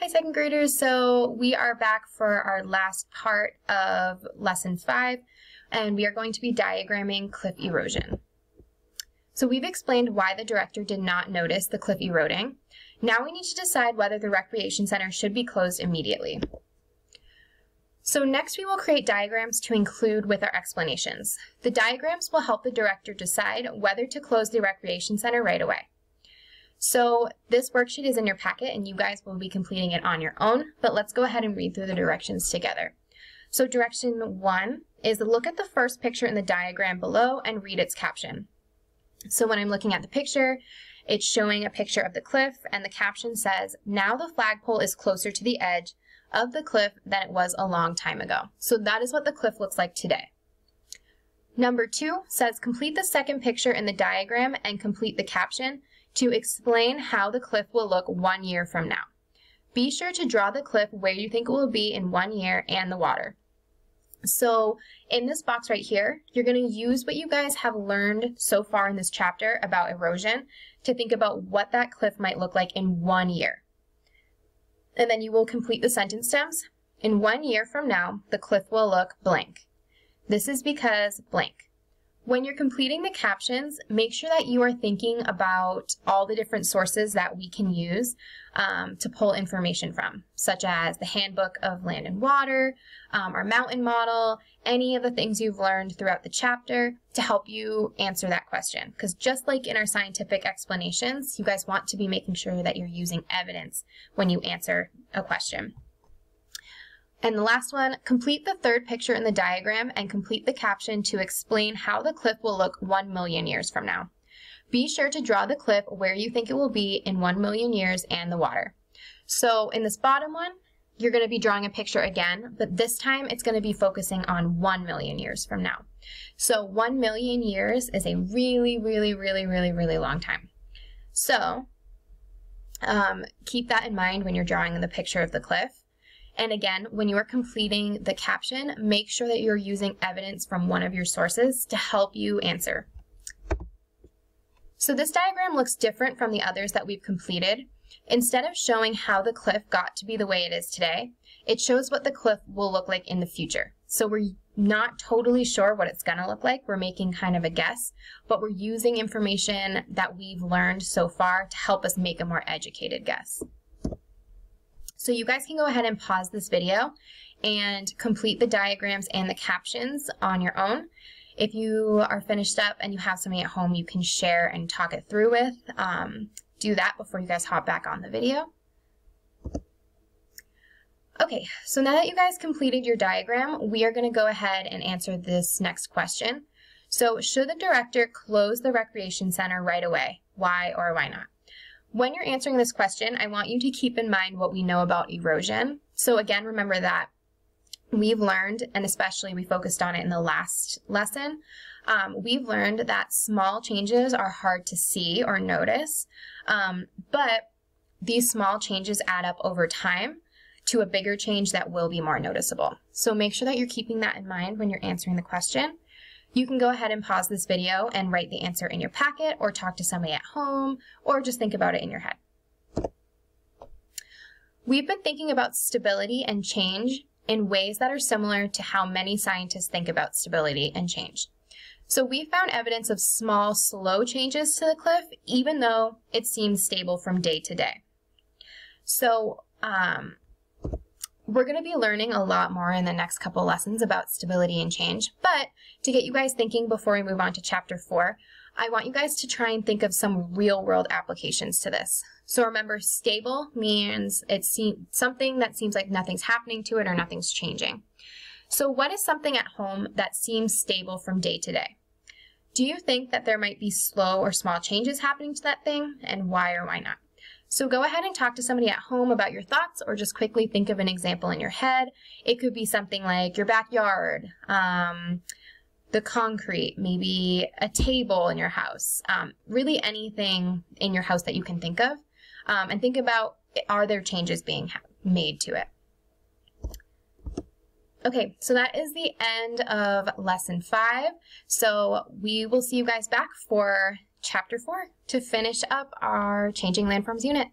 Hi second graders, so we are back for our last part of lesson five and we are going to be diagramming cliff erosion. So we've explained why the director did not notice the cliff eroding. Now we need to decide whether the recreation center should be closed immediately. So next we will create diagrams to include with our explanations. The diagrams will help the director decide whether to close the recreation center right away. So this worksheet is in your packet and you guys will be completing it on your own, but let's go ahead and read through the directions together. So direction one is look at the first picture in the diagram below and read its caption. So when I'm looking at the picture, it's showing a picture of the cliff and the caption says, now the flagpole is closer to the edge of the cliff than it was a long time ago. So that is what the cliff looks like today. Number two says complete the second picture in the diagram and complete the caption to explain how the cliff will look one year from now. Be sure to draw the cliff where you think it will be in one year and the water. So in this box right here, you're going to use what you guys have learned so far in this chapter about erosion to think about what that cliff might look like in one year. And then you will complete the sentence stems. In one year from now, the cliff will look blank. This is because blank. When you're completing the captions, make sure that you are thinking about all the different sources that we can use um, to pull information from, such as the Handbook of Land and Water, um, our mountain model, any of the things you've learned throughout the chapter to help you answer that question. Because just like in our scientific explanations, you guys want to be making sure that you're using evidence when you answer a question. And the last one, complete the third picture in the diagram and complete the caption to explain how the cliff will look 1 million years from now. Be sure to draw the cliff where you think it will be in 1 million years and the water. So in this bottom one, you're going to be drawing a picture again, but this time it's going to be focusing on 1 million years from now. So 1 million years is a really, really, really, really, really long time. So um, keep that in mind when you're drawing the picture of the cliff. And again, when you are completing the caption, make sure that you're using evidence from one of your sources to help you answer. So this diagram looks different from the others that we've completed. Instead of showing how the cliff got to be the way it is today, it shows what the cliff will look like in the future. So we're not totally sure what it's going to look like. We're making kind of a guess, but we're using information that we've learned so far to help us make a more educated guess. So you guys can go ahead and pause this video and complete the diagrams and the captions on your own. If you are finished up and you have somebody at home you can share and talk it through with, um, do that before you guys hop back on the video. Okay, so now that you guys completed your diagram, we are going to go ahead and answer this next question. So should the director close the recreation center right away? Why or why not? When you're answering this question, I want you to keep in mind what we know about erosion. So again, remember that we've learned, and especially we focused on it in the last lesson, um, we've learned that small changes are hard to see or notice, um, but these small changes add up over time to a bigger change that will be more noticeable. So make sure that you're keeping that in mind when you're answering the question. You can go ahead and pause this video and write the answer in your packet or talk to somebody at home or just think about it in your head. We've been thinking about stability and change in ways that are similar to how many scientists think about stability and change. So we found evidence of small, slow changes to the cliff, even though it seems stable from day to day. So um, we're going to be learning a lot more in the next couple lessons about stability and change, but to get you guys thinking before we move on to chapter four, I want you guys to try and think of some real world applications to this. So remember, stable means it's something that seems like nothing's happening to it or nothing's changing. So what is something at home that seems stable from day to day? Do you think that there might be slow or small changes happening to that thing and why or why not? So go ahead and talk to somebody at home about your thoughts or just quickly think of an example in your head. It could be something like your backyard, um, the concrete, maybe a table in your house, um, really anything in your house that you can think of. Um, and think about are there changes being made to it. Okay, so that is the end of lesson five. So we will see you guys back for chapter four to finish up our Changing Landforms unit.